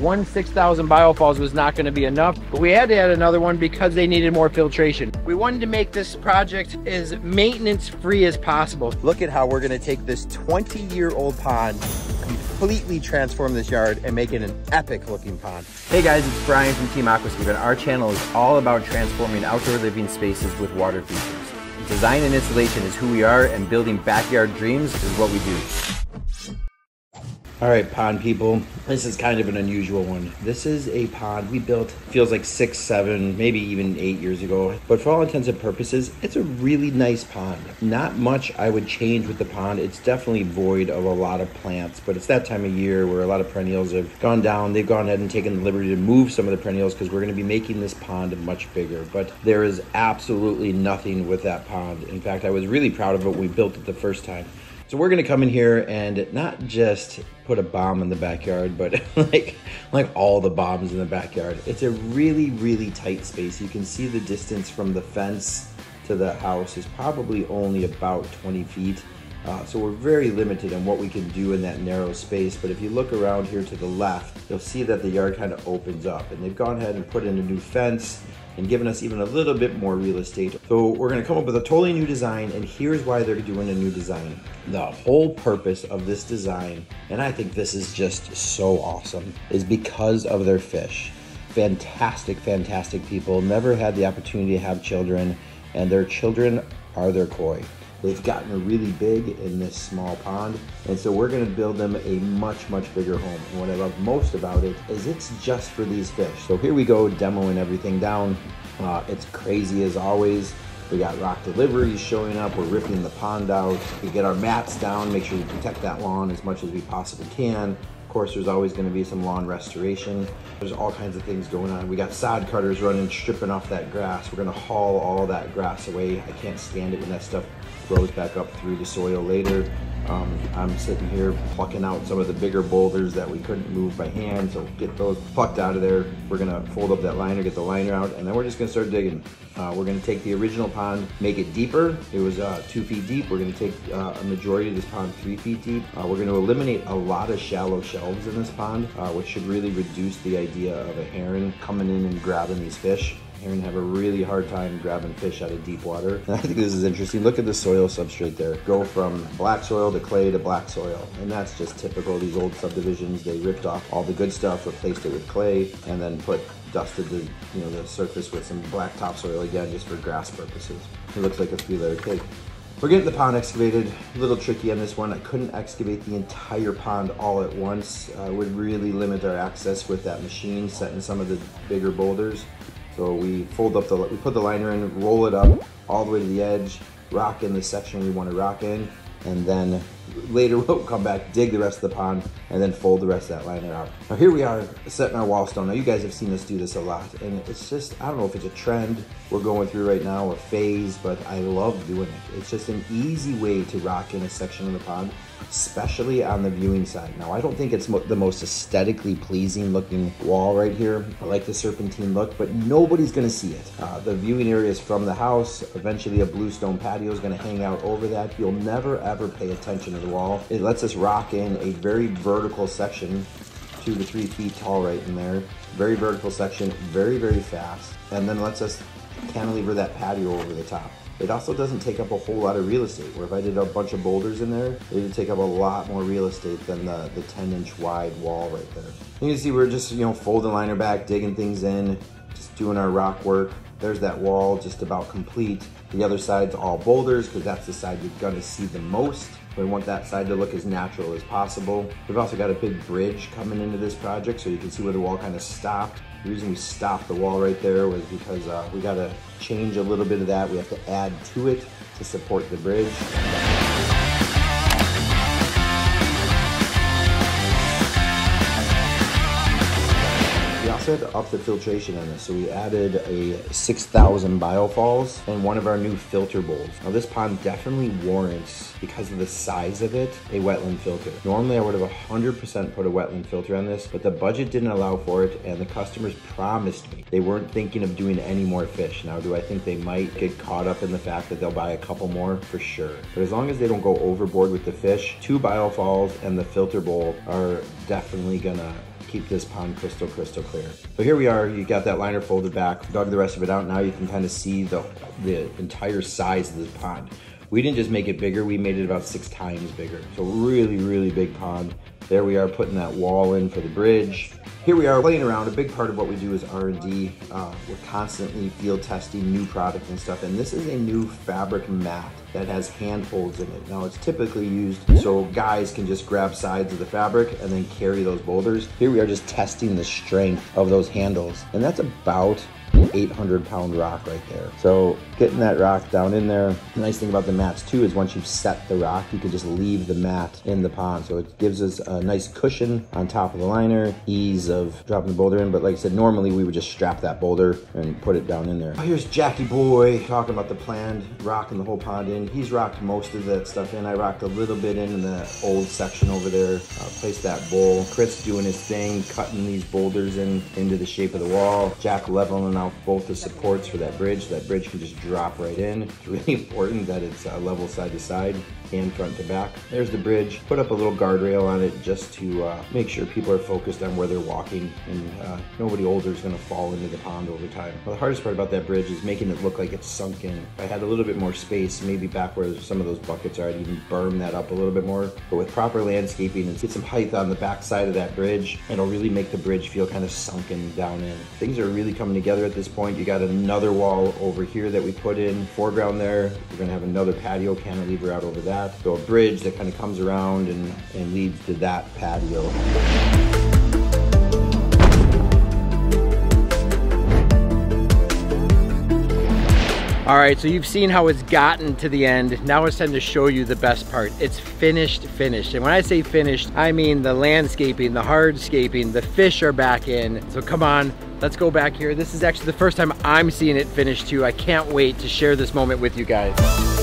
one 6,000 biofalls was not gonna be enough, but we had to add another one because they needed more filtration. We wanted to make this project as maintenance free as possible. Look at how we're gonna take this 20 year old pond completely transform this yard and make it an epic looking pond. Hey guys, it's Brian from Team Aquascape and our channel is all about transforming outdoor living spaces with water features. Design and installation is who we are and building backyard dreams is what we do. All right, pond people, this is kind of an unusual one. This is a pond we built, feels like six, seven, maybe even eight years ago. But for all intents and purposes, it's a really nice pond. Not much I would change with the pond. It's definitely void of a lot of plants, but it's that time of year where a lot of perennials have gone down. They've gone ahead and taken the liberty to move some of the perennials because we're gonna be making this pond much bigger. But there is absolutely nothing with that pond. In fact, I was really proud of it when we built it the first time. So we're gonna come in here and not just put a bomb in the backyard, but like like all the bombs in the backyard. It's a really, really tight space. You can see the distance from the fence to the house is probably only about 20 feet. Uh, so we're very limited on what we can do in that narrow space. But if you look around here to the left, you'll see that the yard kind of opens up and they've gone ahead and put in a new fence and given us even a little bit more real estate. So we're gonna come up with a totally new design and here's why they're doing a new design. The whole purpose of this design, and I think this is just so awesome, is because of their fish. Fantastic, fantastic people, never had the opportunity to have children and their children are their koi. They've gotten really big in this small pond, and so we're gonna build them a much, much bigger home. And what I love most about it is it's just for these fish. So here we go, demoing everything down. Uh, it's crazy as always. We got rock deliveries showing up. We're ripping the pond out. We get our mats down, make sure we protect that lawn as much as we possibly can. Of course, there's always gonna be some lawn restoration. There's all kinds of things going on. We got sod cutters running, stripping off that grass. We're gonna haul all that grass away. I can't stand it when that stuff grows back up through the soil later. Um, I'm sitting here plucking out some of the bigger boulders that we couldn't move by hand, so get those plucked out of there. We're gonna fold up that liner, get the liner out, and then we're just gonna start digging. Uh, we're gonna take the original pond, make it deeper. It was uh, two feet deep. We're gonna take uh, a majority of this pond three feet deep. Uh, we're gonna eliminate a lot of shallow shelves in this pond, uh, which should really reduce the idea of a heron coming in and grabbing these fish. Heron have a really hard time grabbing fish out of deep water. And I think this is interesting. Look at the soil substrate there. Go from black soil to clay to black soil. And that's just typical. These old subdivisions, they ripped off all the good stuff, replaced it with clay, and then put dusted the you know the surface with some black topsoil again just for grass purposes. It looks like a three-layer cake. We're getting the pond excavated. A little tricky on this one. I couldn't excavate the entire pond all at once. Uh, would really limit our access with that machine, setting some of the bigger boulders. So we fold up the, we put the liner in, roll it up all the way to the edge, rock in the section we want to rock in, and then later we'll come back, dig the rest of the pond, and then fold the rest of that liner out. Now here we are setting our wall stone. Now you guys have seen us do this a lot, and it's just, I don't know if it's a trend we're going through right now, a phase, but I love doing it. It's just an easy way to rock in a section of the pond especially on the viewing side. Now, I don't think it's mo the most aesthetically pleasing looking wall right here. I like the serpentine look, but nobody's gonna see it. Uh, the viewing area is from the house. Eventually a bluestone patio is gonna hang out over that. You'll never ever pay attention to the wall. It lets us rock in a very vertical section two to three feet tall right in there. Very vertical section, very, very fast. And then lets us cantilever that patio over the top. It also doesn't take up a whole lot of real estate, where if I did a bunch of boulders in there, it would take up a lot more real estate than the, the 10 inch wide wall right there. You can see we're just, you know, folding liner back, digging things in, just doing our rock work. There's that wall just about complete. The other side's all boulders because that's the side you're gonna see the most. We want that side to look as natural as possible. We've also got a big bridge coming into this project so you can see where the wall kind of stopped. The reason we stopped the wall right there was because uh, we got to change a little bit of that. We have to add to it to support the bridge. Up the filtration on this, so we added a 6,000 biofalls and one of our new filter bowls. Now this pond definitely warrants, because of the size of it, a wetland filter. Normally I would have 100% put a wetland filter on this, but the budget didn't allow for it and the customers promised me they weren't thinking of doing any more fish. Now do I think they might get caught up in the fact that they'll buy a couple more? For sure. But as long as they don't go overboard with the fish, two biofalls and the filter bowl are definitely gonna keep this pond crystal, crystal clear. So here we are, you got that liner folded back, dug the rest of it out. Now you can kind of see the, the entire size of this pond. We didn't just make it bigger, we made it about six times bigger. So really, really big pond. There we are putting that wall in for the bridge. Here we are playing around. A big part of what we do is R&D. Uh, we're constantly field testing new product and stuff. And this is a new fabric mat that has handholds in it. Now it's typically used so guys can just grab sides of the fabric and then carry those boulders. Here we are just testing the strength of those handles. And that's about 800 pound rock right there. So getting that rock down in there. The nice thing about the mats too is once you've set the rock, you can just leave the mat in the pond. So it gives us a nice cushion on top of the liner, ease of dropping the boulder in. But like I said, normally we would just strap that boulder and put it down in there. Oh, here's Jackie Boy talking about the planned rocking the whole pond in. He's rocked most of that stuff in. I rocked a little bit in the old section over there, uh, placed that bowl. Chris doing his thing, cutting these boulders in into the shape of the wall. Jack leveling out both the supports for that bridge. That bridge can just drop right in. It's really important that it's uh, level side to side and front to back. There's the bridge. Put up a little guardrail on it just to uh, make sure people are focused on where they're walking and uh, nobody older is going to fall into the pond over time. Well, the hardest part about that bridge is making it look like it's sunk in. If I had a little bit more space, maybe back where some of those buckets are, I'd even berm that up a little bit more. But with proper landscaping and get some height on the back side of that bridge, it'll really make the bridge feel kind of sunken down in. Things are really coming together at this point. You got another wall over here that we put in, foreground there. We're going to have another patio cantilever out over that that. So a bridge that kind of comes around and, and leads to that patio. All right, so you've seen how it's gotten to the end. Now it's time to show you the best part. It's finished, finished. And when I say finished, I mean the landscaping, the hardscaping, the fish are back in. So come on, let's go back here. This is actually the first time I'm seeing it finished too. I can't wait to share this moment with you guys.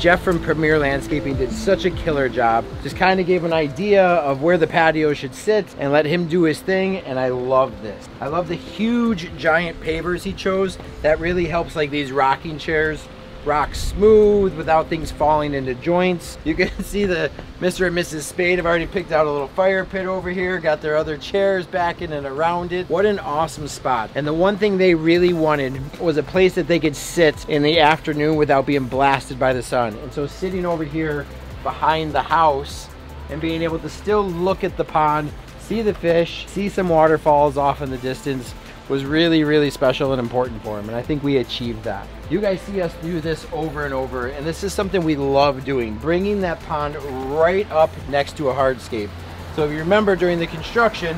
Jeff from Premier Landscaping did such a killer job. Just kind of gave an idea of where the patio should sit and let him do his thing. And I love this. I love the huge giant pavers he chose. That really helps like these rocking chairs rock smooth without things falling into joints. You can see the Mr. and Mrs. Spade have already picked out a little fire pit over here, got their other chairs back in and around it. What an awesome spot. And the one thing they really wanted was a place that they could sit in the afternoon without being blasted by the sun. And so sitting over here behind the house and being able to still look at the pond, see the fish, see some waterfalls off in the distance was really, really special and important for him. And I think we achieved that. You guys see us do this over and over, and this is something we love doing, bringing that pond right up next to a hardscape. So if you remember during the construction,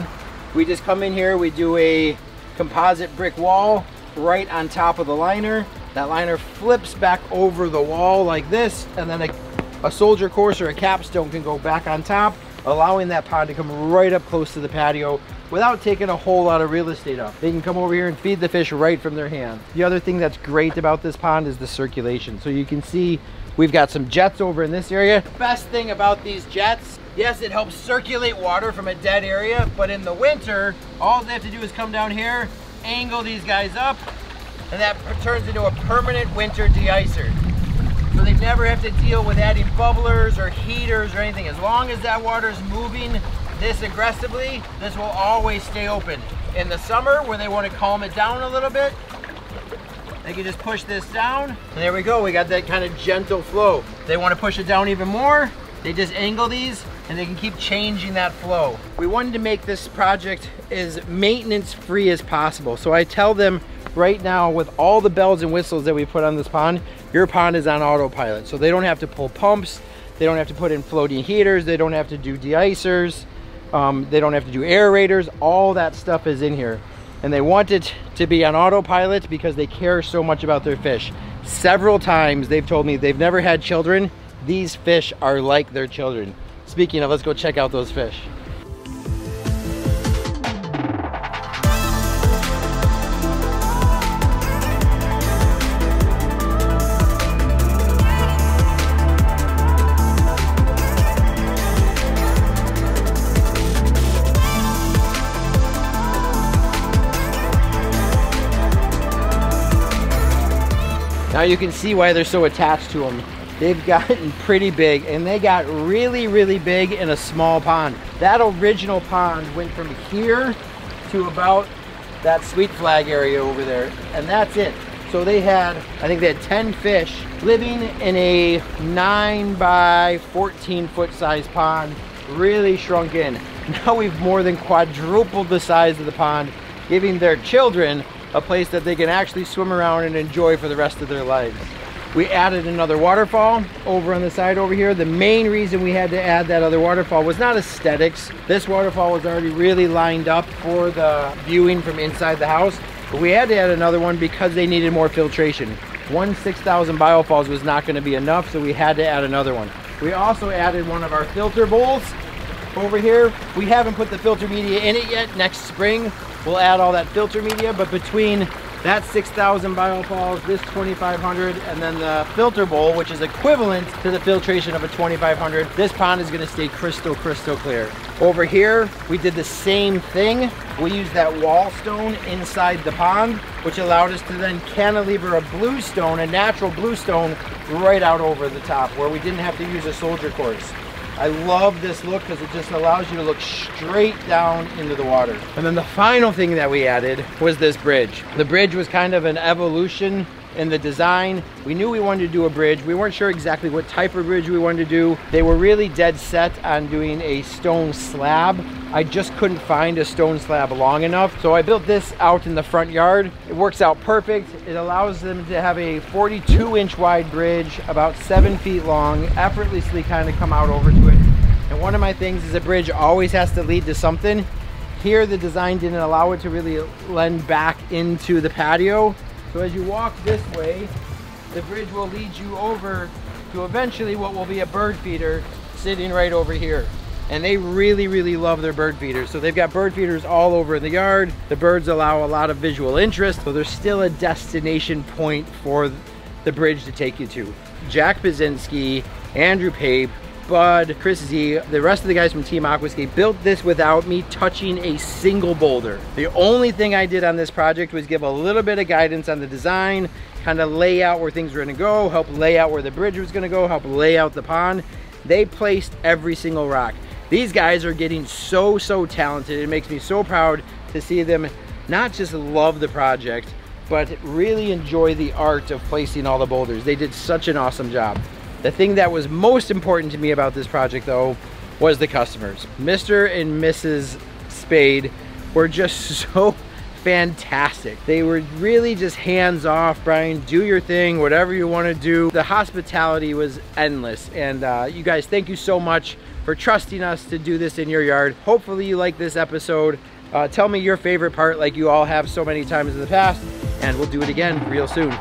we just come in here, we do a composite brick wall right on top of the liner. That liner flips back over the wall like this, and then a, a soldier course or a capstone can go back on top, allowing that pond to come right up close to the patio without taking a whole lot of real estate up. They can come over here and feed the fish right from their hand. The other thing that's great about this pond is the circulation. So you can see we've got some jets over in this area. Best thing about these jets Yes, it helps circulate water from a dead area, but in the winter, all they have to do is come down here, angle these guys up, and that turns into a permanent winter deicer. So they never have to deal with adding bubblers or heaters or anything. As long as that water is moving this aggressively, this will always stay open. In the summer, where they want to calm it down a little bit, they can just push this down. And there we go, we got that kind of gentle flow. they want to push it down even more, they just angle these and they can keep changing that flow. We wanted to make this project as maintenance free as possible. So I tell them right now with all the bells and whistles that we put on this pond, your pond is on autopilot. So they don't have to pull pumps, they don't have to put in floating heaters, they don't have to do deicers, um, they don't have to do aerators. All that stuff is in here. And they want it to be on autopilot because they care so much about their fish. Several times they've told me they've never had children. These fish are like their children. Speaking of, let's go check out those fish. Now you can see why they're so attached to them. They've gotten pretty big and they got really, really big in a small pond. That original pond went from here to about that sweet flag area over there and that's it. So they had, I think they had 10 fish living in a 9 by 14 foot size pond, really shrunk in. Now we've more than quadrupled the size of the pond, giving their children a place that they can actually swim around and enjoy for the rest of their lives. We added another waterfall over on the side over here. The main reason we had to add that other waterfall was not aesthetics. This waterfall was already really lined up for the viewing from inside the house. But we had to add another one because they needed more filtration. One 6,000 biofalls was not going to be enough, so we had to add another one. We also added one of our filter bowls over here. We haven't put the filter media in it yet. Next spring, we'll add all that filter media, but between that 6,000 biofalls, this 2,500, and then the filter bowl, which is equivalent to the filtration of a 2,500. This pond is gonna stay crystal, crystal clear. Over here, we did the same thing. We used that wall stone inside the pond, which allowed us to then cantilever a bluestone, a natural bluestone, right out over the top, where we didn't have to use a soldier course. I love this look because it just allows you to look straight down into the water. And then the final thing that we added was this bridge. The bridge was kind of an evolution in the design. We knew we wanted to do a bridge. We weren't sure exactly what type of bridge we wanted to do. They were really dead set on doing a stone slab. I just couldn't find a stone slab long enough. So I built this out in the front yard. It works out perfect. It allows them to have a 42 inch wide bridge, about seven feet long, effortlessly kind of come out over to it. And one of my things is a bridge always has to lead to something. Here the design didn't allow it to really lend back into the patio. So as you walk this way, the bridge will lead you over to eventually what will be a bird feeder sitting right over here. And they really, really love their bird feeders. So they've got bird feeders all over the yard. The birds allow a lot of visual interest. So there's still a destination point for the bridge to take you to. Jack Bazinski, Andrew Pape, Bud, Chris Z, the rest of the guys from Team Aquascape built this without me touching a single boulder. The only thing I did on this project was give a little bit of guidance on the design, kind of lay out where things were gonna go, help lay out where the bridge was gonna go, help lay out the pond. They placed every single rock. These guys are getting so, so talented. It makes me so proud to see them not just love the project, but really enjoy the art of placing all the boulders. They did such an awesome job. The thing that was most important to me about this project though was the customers. Mr. and Mrs. Spade were just so fantastic. They were really just hands off, Brian, do your thing, whatever you want to do. The hospitality was endless. And uh, you guys, thank you so much for trusting us to do this in your yard. Hopefully you like this episode. Uh, tell me your favorite part like you all have so many times in the past and we'll do it again real soon.